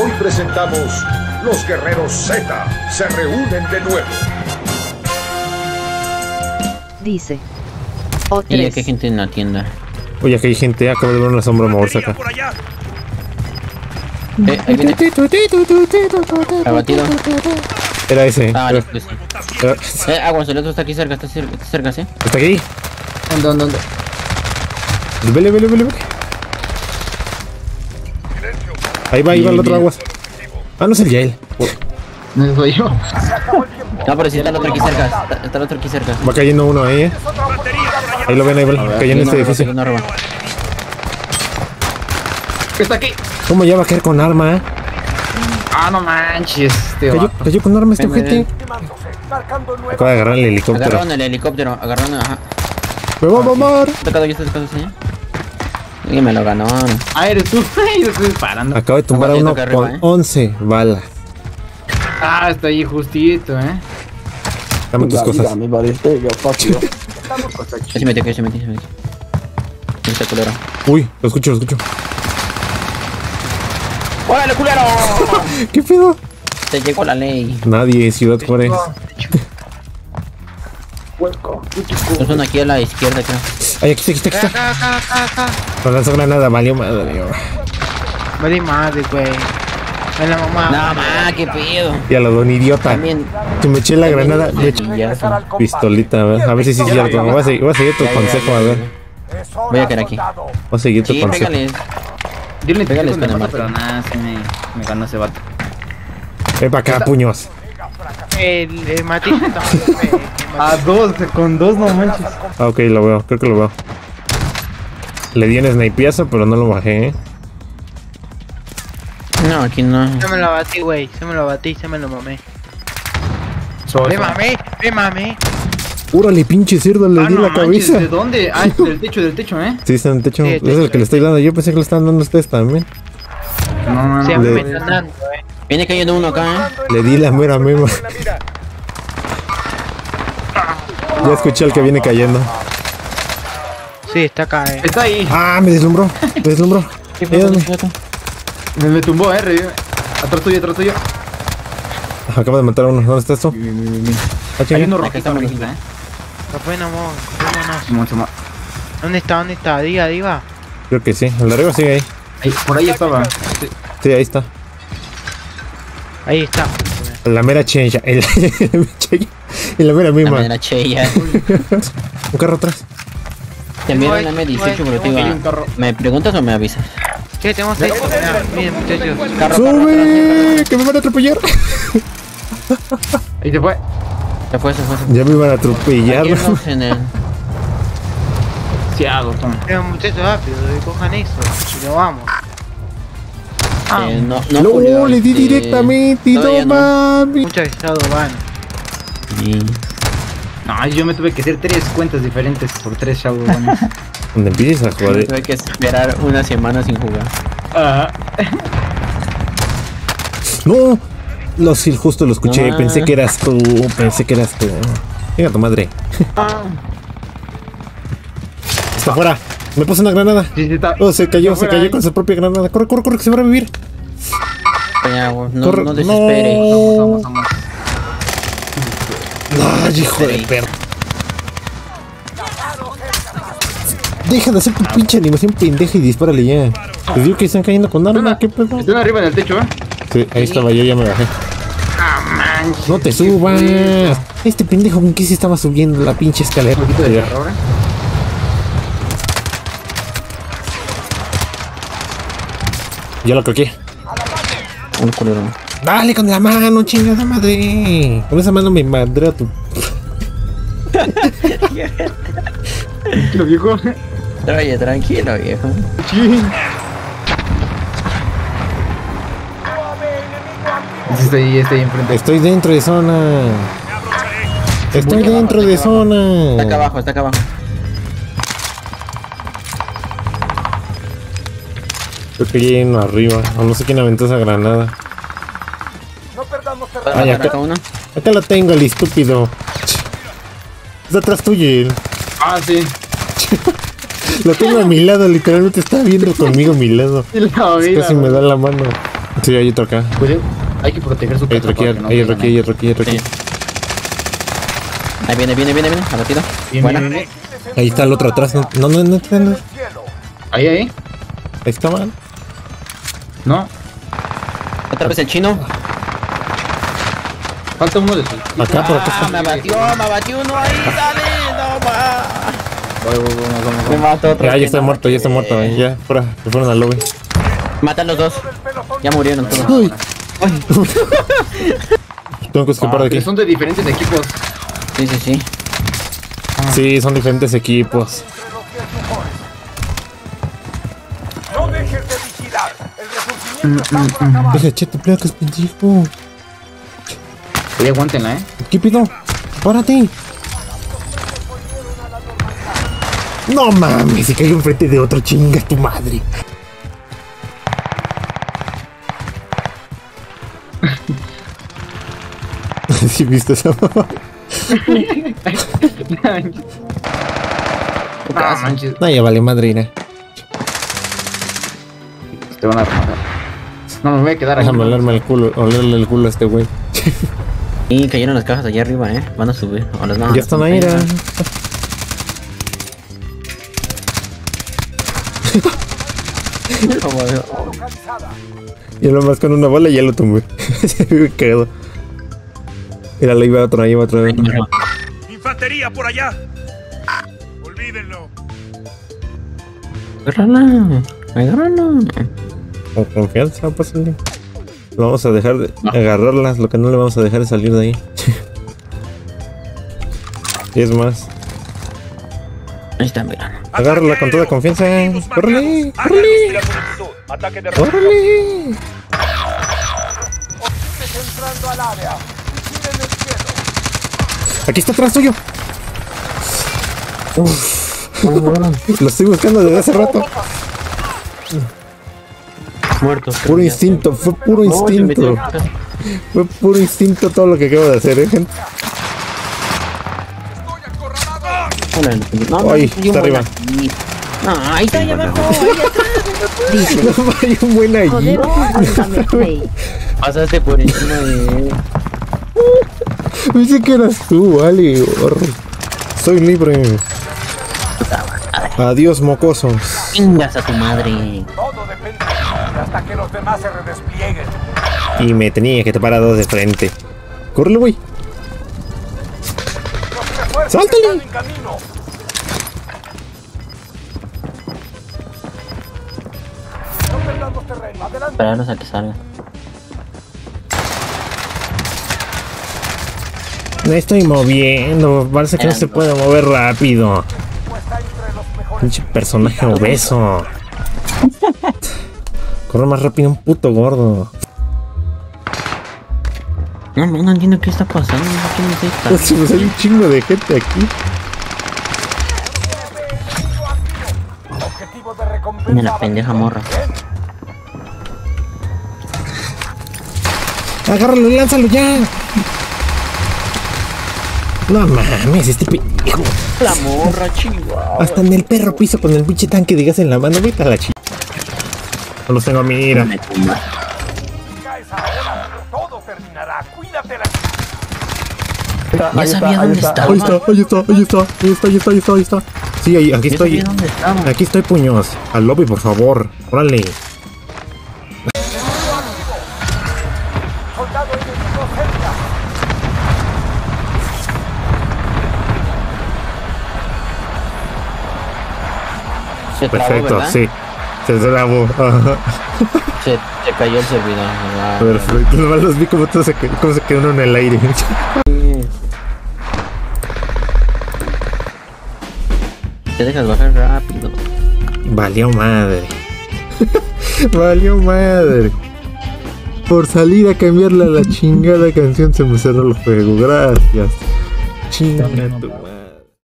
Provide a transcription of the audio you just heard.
Hoy presentamos Los Guerreros Z se reúnen de nuevo. Dice. O Y aquí hay gente en la tienda. Oye, aquí hay gente. Acabo de ver una sombra moverse acá. Eh, ahí viene. Abatido. Era ese. Ah, Era- pues era- Eh, aguas, el otro está aquí cerca, está cerca, está cerca, ¿sí? Está aquí. ¿Dónde, dónde, dónde? Vele, vele, vele, vele. Ahí va, ahí va el otro aguas. Ah, no es el Yael. No soy yo. No, pero si está el otro aquí cerca. Está, está el otro aquí cerca. Va cayendo uno ahí, eh. Ahí lo ven, ahí va. Cayendo en este edificio. Está aquí. ¿Cómo ya va a caer con arma, eh? Ah, no manches, este Cayó, cayó con arma este ojete. Acaba de agarrar el helicóptero. Agarraron el helicóptero, agarraron, ajá. ¡Me va a mamar! Está tocado, ya está tocado, sí. Y me lo ganó. Ah, eres tú. Ay, yo estoy disparando. Acaba de tumbar a uno arriba, con eh. 11 balas. Ah, está ahí justito, eh. Dame tus cosas. Ya se metió, que se metió, se metió. Está culero. Uy, lo escucho, lo escucho. ¡Órale, culero! ¿Qué pedo? Te llegó la ley. Nadie, Ciudad Juárez. Son aquí a la izquierda, creo. Ay, aquí está, aquí está, aquí está. Acá, acá, acá, acá. Lanzó granada, valió madre. Vale madre, güey. Es la mamá. No, ma, qué pedo. Y a lo don idiota. También. Que me eché la granada, me eché pistolita, a ver, a ver si sí es cierto. Voy a seguir, voy a seguir tu Ya, ya, consejo, ya, a ver. Voy a quedar aquí. Voy a seguir tu Sí, consejo. pégales. Yo le Pégales con con el pero nada, se me, me ganó ese vato. Ven para acá, puños. El, el Mati está muy feo. A dos, con dos no manches. Ah, ok, lo veo, creo que lo veo. Le di en snipeazo, pero no lo bajé, eh. No, aquí no. Se me lo batí, güey. Se me lo batí, se me lo mamé. Soy- Me mamé, me mamé. Úrale, pinche cerdo, le Ah, di no la manches, cabeza. ¿de dónde? Ah, del techo, del techo, ¿eh? Sí, está en el techo. Sí, es techo, el que le estoy dando. Yo pensé que le estaban dando a ustedes también. No, no, no. Le- me están dando, eh. Viene cayendo uno acá, ¿eh? Le di la mera mema. Ya escuché al que viene cayendo. Sí, está acá, eh. Está ahí. Ah, me deslumbró. Me deslumbró. Me, me tumbó, eh, revive. Atrás tuyo, atrás tuyo. Acaba de matar a uno. ¿Dónde estás tú? Ah. Hay uno estamos rojito, eh. Después no, mo- vámonos. ¿Dónde está? ¿Dónde está? Diga, diga. Creo que sí. El de arriba sigue ahí. Ahí, por ahí estaba. Sí. Sí, ahí está. Ahí está. La mera chencha. El, y la mera La mima. manera cheya. Un carro atrás. Te enviaron la M18, pero te iba. ¿Me preguntas o me avisas? ¿Qué? Tenemos seis. Mira, miren, muchachos. Carro, ¡Sube! ¡Que me van a atropellar! Ahí se fue. Se fue, se fue. se fue. Ya me iban a atropellar. En. Sí, hago, toma. Pero muchachos, rápido, cojan eso. Y nos vamos. Eh, no, no, No, Julio, le di directamente. No mami. Van. Sí. No, yo me tuve que hacer tres cuentas diferentes por tres Shadowrunners. Cuando empieces a jugar. Tuve que esperar una semana sin jugar. Ajá. No. Lo sí, justo lo escuché. Ah. Pensé que eras tú. Pensé que eras tú. Venga, tu madre. Está afuera. Me puse una granada. Sí, sí, está. Oh, se cayó, se cayó eh. con su propia granada. Corre, corre, corre, que se va a revivir. Ya, no, Corre- no desespere. Vamos, vamos, vamos. Ay, hijo de perro. Deja de hacer tu pinche animación pendeja y dispárale ya. Te digo que están cayendo con arma, ¿qué pedo? Están arriba del techo, ¿eh? Sí, ahí estaba yo, ya me bajé. Ah, manches. No te subas. Este pendejo con qué se estaba subiendo la pinche escalera. Un poquito de terror, ¿eh? Ya lo. Un culero. Dale con la mano, chingada madre. Con esa mano me madre a tu. Lo viejo. Oye, tranquilo, viejo. Sí, está ahí enfrente. Estoy dentro de zona. Estoy dentro de Está acá zona. abajo, está acá abajo. Creo que hay uno arriba. O no sé quién aventó esa granada. Ay, Acá, acá. acá uno. Acá lo tengo, el estúpido. Está atrás tuyo. él. Ah, sí. Lo tengo a mi lado, literalmente está viendo conmigo a mi lado. Casi me da la mano. Sí, hay otro acá. Cuidado, hay que proteger su Hay otro aquí, no hay otro aquí, hay otro aquí, hay otro aquí. Sí. Ahí viene, viene, viene, viene. Abatido. Buena. bien, bien. Ahí está el otro atrás. No, no, no, no, no, no. Ahí, ahí. Ahí está mal. No, Otra vez el chino. falta uno de sus. Acá, por acá Ah, me abatió, me abatió uno ahí, dale, no va. Voy, voy, voy, vamos, vamos, Me mató otro. Ya, ya está muerto, ya está muerto. eh, Ya, fuera, se fueron al lobby. Mata a los dos. Ya murieron todos. Uy. Tengo que escapar de Ah, que aquí. son de diferentes equipos. Sí, sí, sí. Sí, son diferentes equipos. Deja, che, te placas, pendejo. Oye, aguántenla, eh. ¿Qué pido? ¡Párate! No mames, se cayó enfrente de otro chinga tu madre. ¿Sí viste manches, No, ya vale madrina. te van a rematar. No, me voy a quedar aquí. Olerme el culo, olerle el culo a este güey. Y cayeron las cajas allá arriba, eh. Van a subir. O las van a Ya están ahí, era. Y lo más con una bola y ya lo tumbé. Se me quedó. Mira, ahí va otro, ahí va otro. Infantería por allá. Olvídenlo. Agárrala. Agárrala. Con confianza, pásale. Lo vamos a dejar de agarrarlas, lo que no le vamos a dejar es salir de ahí. y es más, Ahí está, mira. agárrala con toda confianza. ¡Córrele! ¡Córrele! ¡Córrele! Aquí está atrás tuyo. Uf. Lo estoy buscando desde hace rato. Muertos. Puro instinto, fue puro instinto. Fue puro instinto todo lo que acabo de hacer, eh, gente. No, no, Ay, está buen arriba. No, ahí está, allá abajo. Dice. No hay un buen. Joder, play. Pasaste por encima de. Pensé que eras tú, gorro. Soy libre. Adiós, mocosos. Chingas a tu madre. Hasta que los demás se redesplieguen. Y me tenía que tapar a dos de frente. Córrele, güey. ¡Sáltale! Esperarlos a que salgan. Me estoy moviendo. Parece que no se puede mover rápido. Pinche personaje obeso. Corre más rápido un puto gordo. No, no, no entiendo qué está pasando. ¿Quién es esta? Pues, hay un chingo de gente aquí. Objetivo de recompensa. Mira la pendeja morra. Agárralo y lánzalo ya. No mames, este pendejo. La morra, chihuahua. Hasta en el perro piso con el pinche tanque de gas en la mano. Vete a la chica. No los tengo a mira. Me tumba. Caes ahora. Todo terminará. Cuídate la Ya sabía dónde estaba. Ahí está, ahí está, ahí está, ahí está, ahí está, ahí está, ahí está. Sí, ahí, aquí estoy. Aquí estoy, puños. Al lobby, por favor. Órale. Perfecto, sí. Se trabó. Se, se cayó el servidor. Ah, Perfecto. Nomás los vi como, todos se, cómo se quedaron en el aire. Te dejas bajar rápido. Valió madre. Valió madre. Por salir a cambiarle a la chingada canción se me cerró el juego. Gracias. Chinga tu madre.